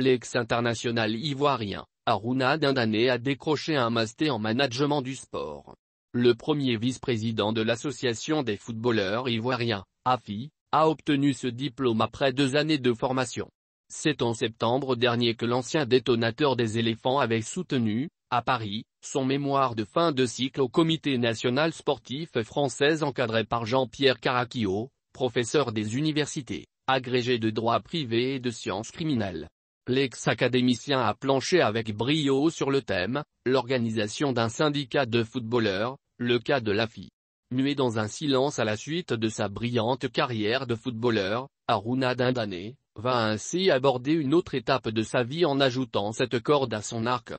l'ex-international ivoirien, Aruna Dindane a décroché un master en management du sport. Le premier vice-président de l'Association des footballeurs ivoiriens, AFI, a obtenu ce diplôme après deux années de formation. C'est en septembre dernier que l'ancien détonateur des éléphants avait soutenu, à Paris, son mémoire de fin de cycle au Comité national sportif français encadré par Jean-Pierre Caracchio, professeur des universités, agrégé de droit privé et de sciences criminelles. L'ex-académicien a planché avec brio sur le thème, l'organisation d'un syndicat de footballeurs, le cas de l'AFI. Muet dans un silence à la suite de sa brillante carrière de footballeur, Aruna Dindane, va ainsi aborder une autre étape de sa vie en ajoutant cette corde à son arc.